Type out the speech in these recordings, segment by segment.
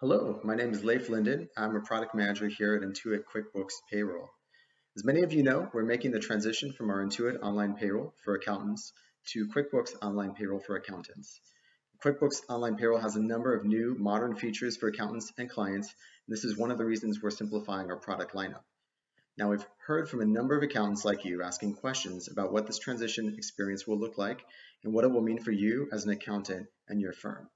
Hello, my name is Leif Linden. I'm a product manager here at Intuit QuickBooks Payroll. As many of you know, we're making the transition from our Intuit Online Payroll for accountants to QuickBooks Online Payroll for accountants. QuickBooks Online Payroll has a number of new modern features for accountants and clients. And this is one of the reasons we're simplifying our product lineup. Now, we've heard from a number of accountants like you asking questions about what this transition experience will look like and what it will mean for you as an accountant and your firm.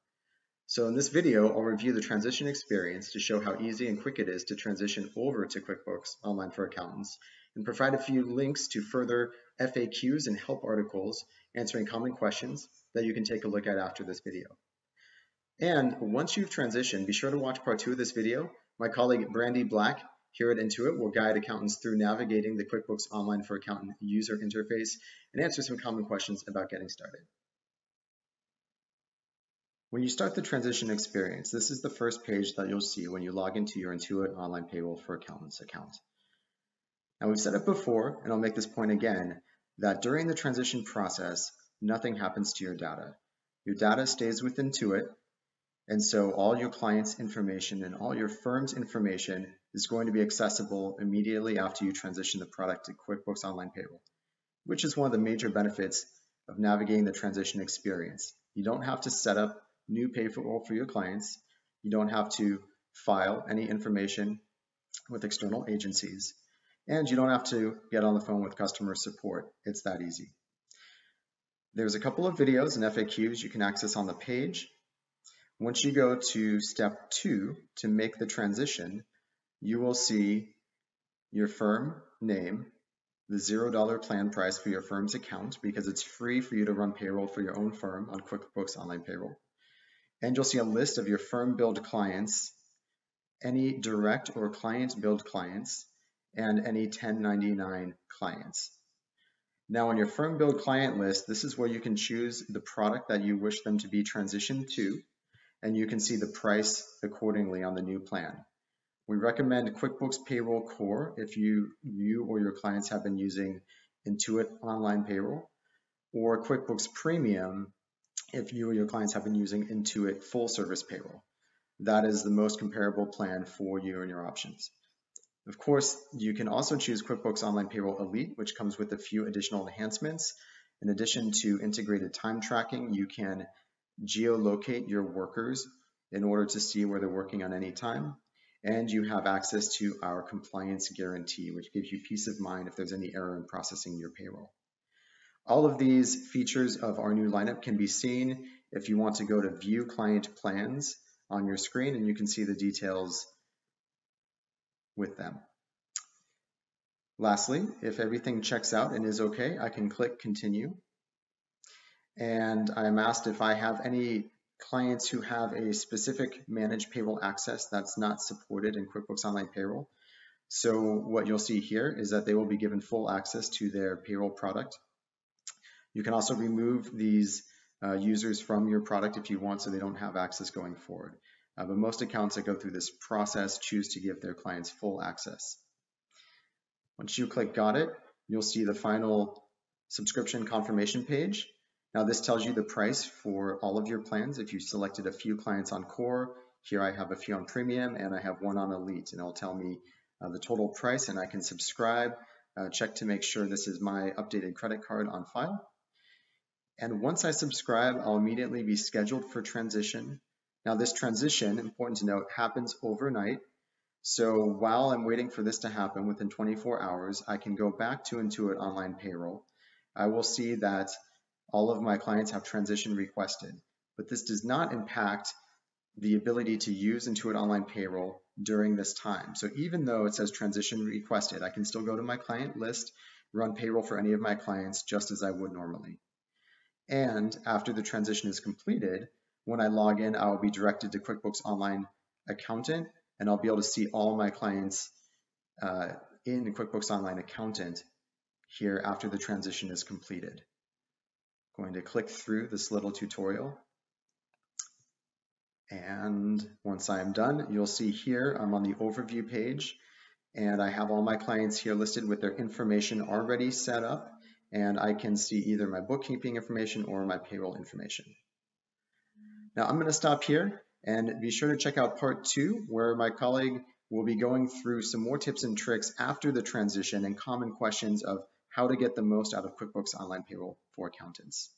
So in this video, I'll review the transition experience to show how easy and quick it is to transition over to QuickBooks Online for Accountants and provide a few links to further FAQs and help articles answering common questions that you can take a look at after this video. And once you've transitioned, be sure to watch part two of this video. My colleague Brandi Black here at Intuit will guide accountants through navigating the QuickBooks Online for Accountant user interface and answer some common questions about getting started. When you start the transition experience, this is the first page that you'll see when you log into your Intuit Online Payroll for Accountants account. Now we've said it before, and I'll make this point again, that during the transition process, nothing happens to your data. Your data stays with Intuit, and so all your client's information and all your firm's information is going to be accessible immediately after you transition the product to QuickBooks Online Payroll, which is one of the major benefits of navigating the transition experience. You don't have to set up new payroll for your clients. You don't have to file any information with external agencies, and you don't have to get on the phone with customer support. It's that easy. There's a couple of videos and FAQs you can access on the page. Once you go to step two to make the transition, you will see your firm name, the $0 plan price for your firm's account because it's free for you to run payroll for your own firm on QuickBooks Online Payroll and you'll see a list of your firm billed clients, any direct or client billed clients, and any 1099 clients. Now on your firm billed client list, this is where you can choose the product that you wish them to be transitioned to, and you can see the price accordingly on the new plan. We recommend QuickBooks Payroll Core if you, you or your clients have been using Intuit Online Payroll, or QuickBooks Premium if you or your clients have been using Intuit full service payroll. That is the most comparable plan for you and your options. Of course, you can also choose QuickBooks Online Payroll Elite, which comes with a few additional enhancements. In addition to integrated time tracking, you can geolocate your workers in order to see where they're working on any time. And you have access to our compliance guarantee, which gives you peace of mind if there's any error in processing your payroll. All of these features of our new lineup can be seen if you want to go to view client plans on your screen and you can see the details with them. Lastly, if everything checks out and is okay, I can click continue. And I'm asked if I have any clients who have a specific managed payroll access that's not supported in QuickBooks Online Payroll. So what you'll see here is that they will be given full access to their payroll product you can also remove these uh, users from your product if you want so they don't have access going forward. Uh, but most accounts that go through this process choose to give their clients full access. Once you click Got It, you'll see the final subscription confirmation page. Now this tells you the price for all of your plans. If you selected a few clients on Core, here I have a few on Premium and I have one on Elite and it'll tell me uh, the total price and I can subscribe, uh, check to make sure this is my updated credit card on file. And once I subscribe, I'll immediately be scheduled for transition. Now this transition, important to note, happens overnight. So while I'm waiting for this to happen within 24 hours, I can go back to Intuit Online Payroll. I will see that all of my clients have transition requested, but this does not impact the ability to use Intuit Online Payroll during this time. So even though it says transition requested, I can still go to my client list, run payroll for any of my clients just as I would normally. And after the transition is completed, when I log in, I will be directed to QuickBooks Online Accountant, and I'll be able to see all my clients uh, in QuickBooks Online Accountant here after the transition is completed. Going to click through this little tutorial. And once I'm done, you'll see here I'm on the overview page and I have all my clients here listed with their information already set up and I can see either my bookkeeping information or my payroll information. Now I'm going to stop here And be sure to check out part two, where my colleague will be going through some more tips and tricks after the transition and common questions of how to get the most out of QuickBooks Online Payroll for accountants.